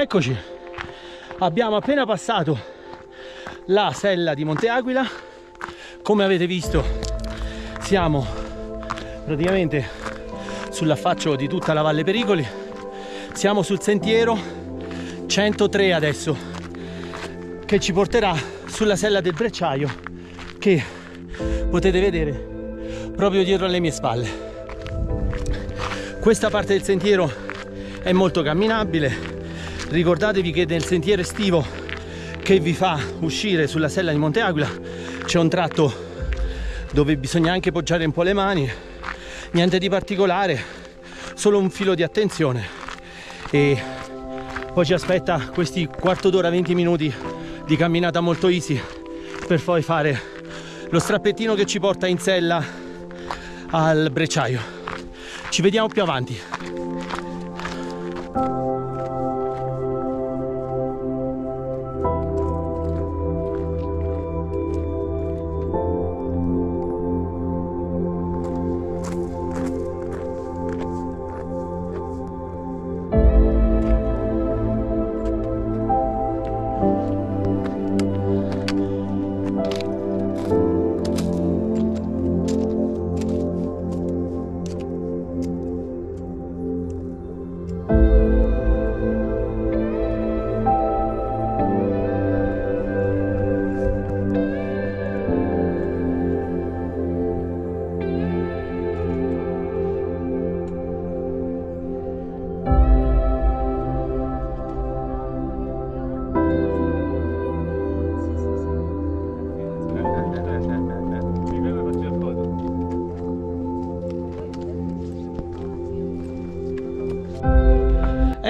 Eccoci, abbiamo appena passato la sella di Monte Aquila. Come avete visto, siamo praticamente sull'affaccio di tutta la Valle Pericoli. Siamo sul sentiero 103 adesso, che ci porterà sulla sella del Brecciaio, che potete vedere proprio dietro alle mie spalle. Questa parte del sentiero è molto camminabile. Ricordatevi che nel sentiero estivo che vi fa uscire sulla sella di Monte Aquila c'è un tratto dove bisogna anche poggiare un po' le mani, niente di particolare, solo un filo di attenzione e poi ci aspetta questi quarto d'ora, 20 minuti di camminata molto easy per poi fare lo strappettino che ci porta in sella al brecciaio. Ci vediamo più avanti.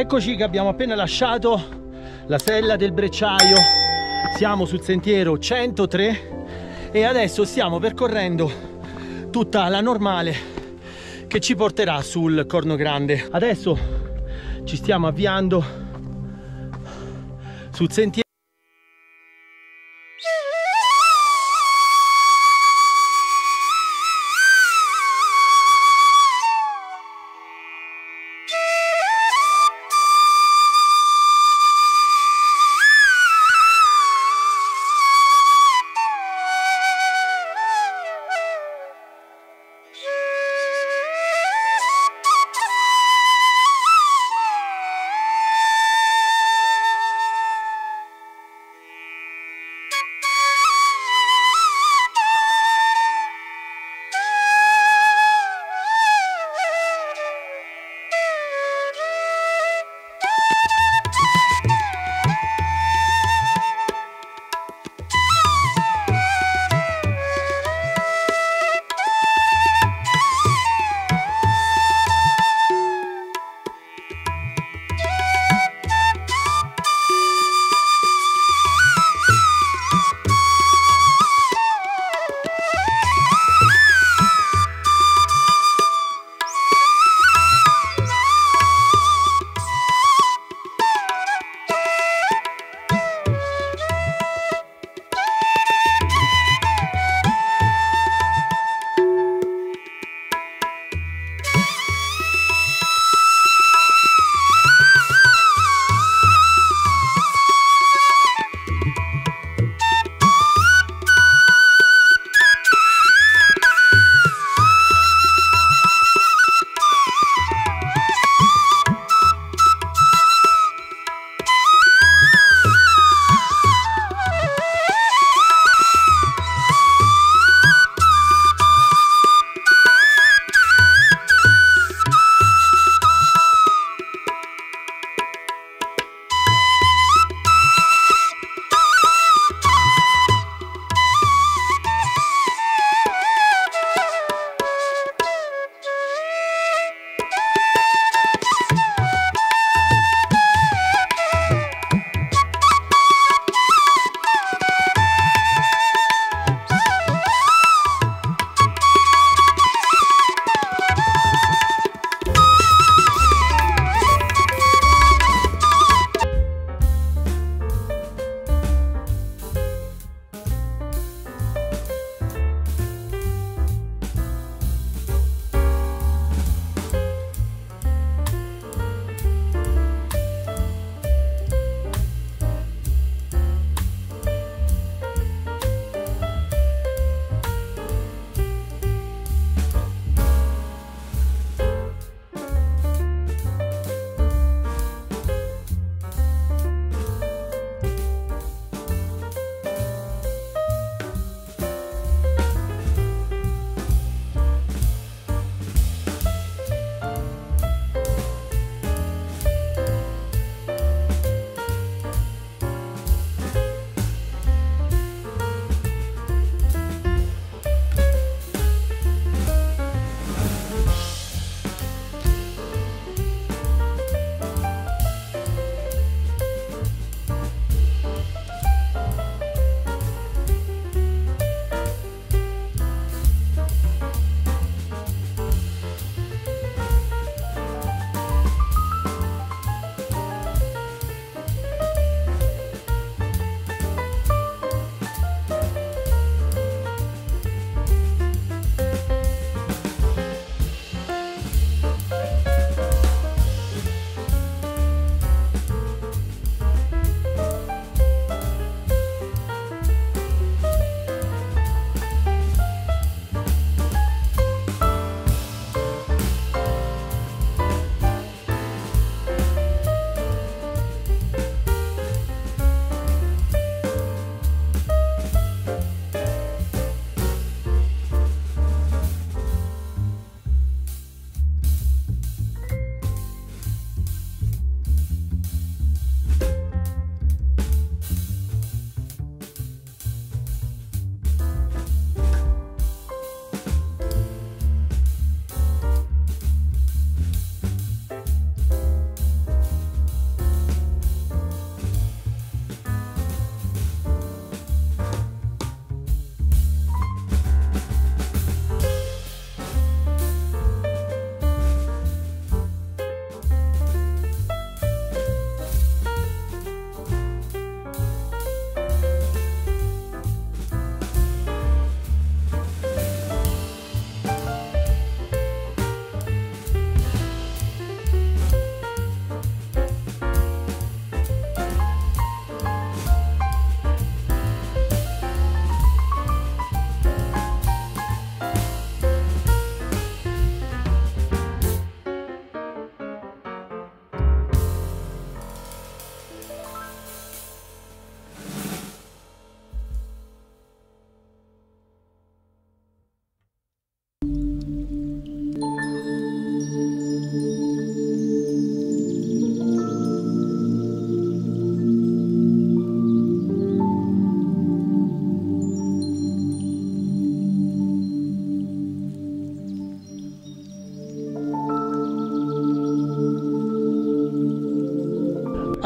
Eccoci che abbiamo appena lasciato la sella del Brecciaio, siamo sul sentiero 103 e adesso stiamo percorrendo tutta la normale che ci porterà sul Corno Grande. Adesso ci stiamo avviando sul sentiero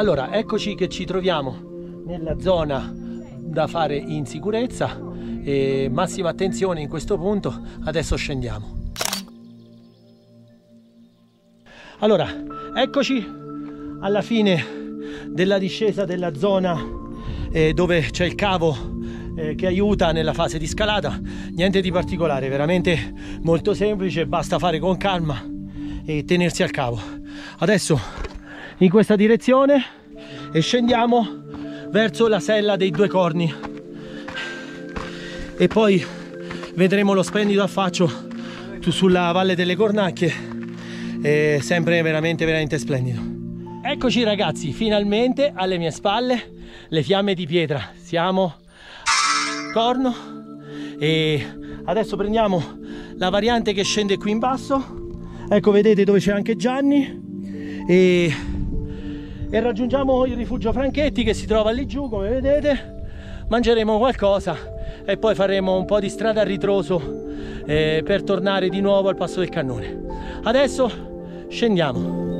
Allora, eccoci che ci troviamo nella zona da fare in sicurezza e massima attenzione in questo punto. Adesso scendiamo. Allora, eccoci alla fine della discesa della zona eh, dove c'è il cavo eh, che aiuta nella fase di scalata. Niente di particolare, veramente molto semplice, basta fare con calma e tenersi al cavo. Adesso in questa direzione e scendiamo verso la sella dei due corni. E poi vedremo lo splendido affaccio sulla valle delle cornacchie è sempre veramente veramente splendido. Eccoci ragazzi finalmente alle mie spalle le fiamme di pietra. Siamo corno e adesso prendiamo la variante che scende qui in basso. Ecco vedete dove c'è anche Gianni? E, e raggiungiamo il rifugio Franchetti che si trova lì giù come vedete. Mangeremo qualcosa e poi faremo un po' di strada a ritroso eh, per tornare di nuovo al passo del cannone. Adesso scendiamo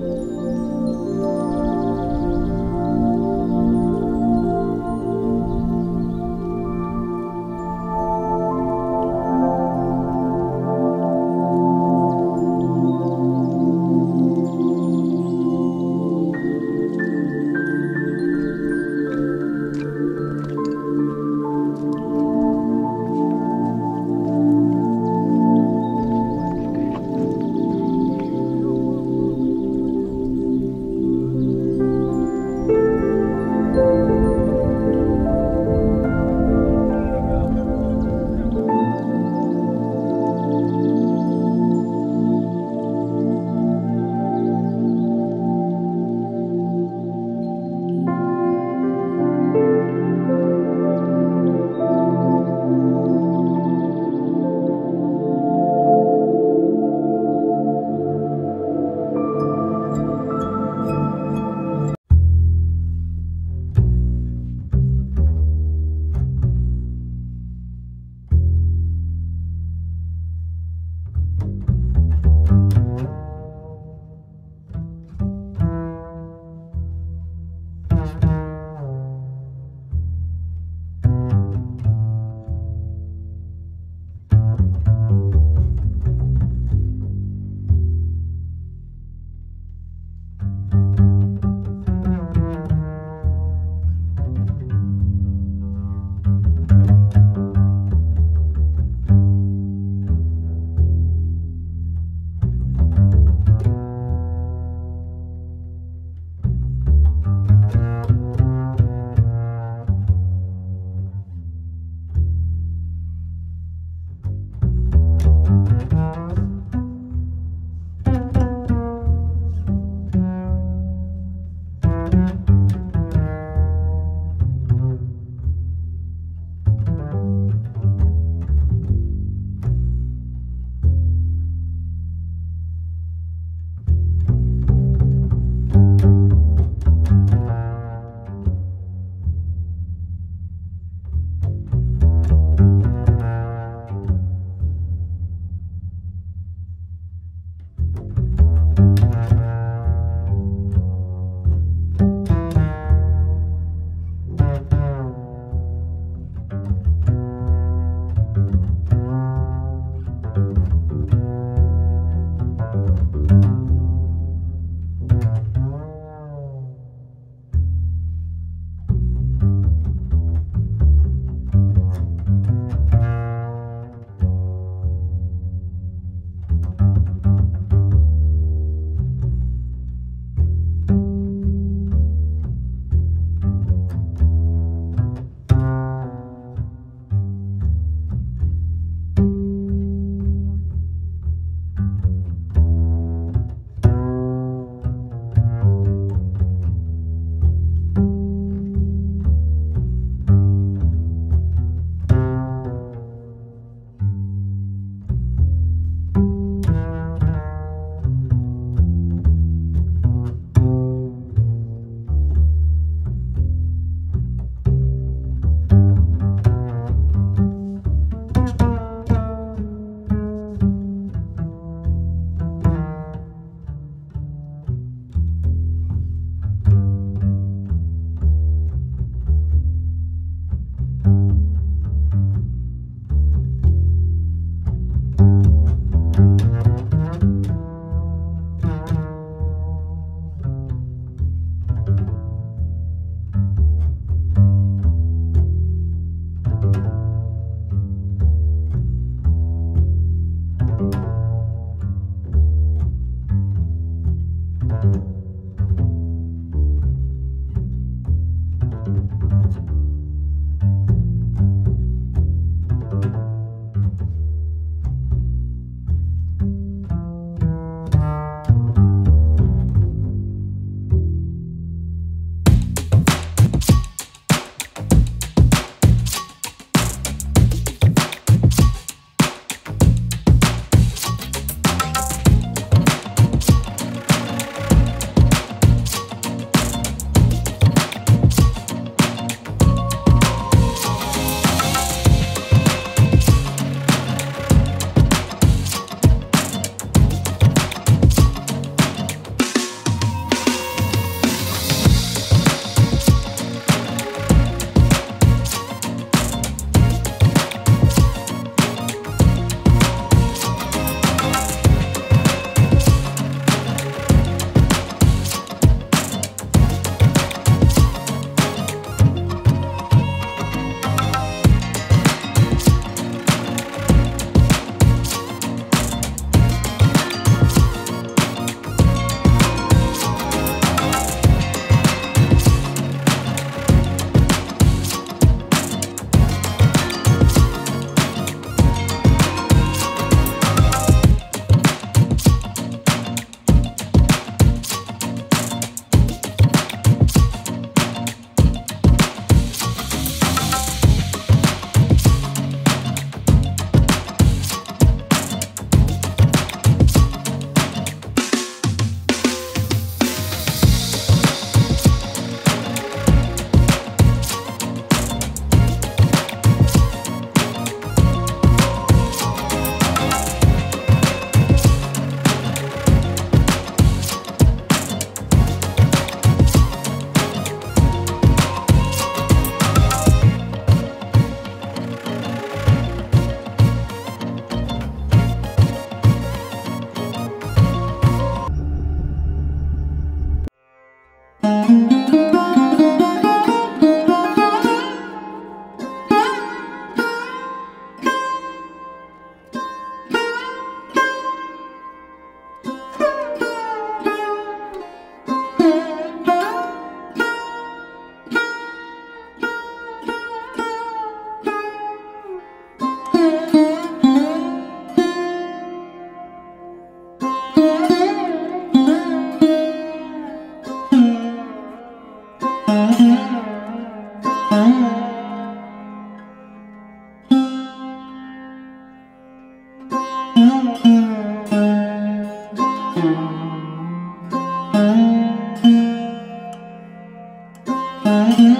Mm-hmm.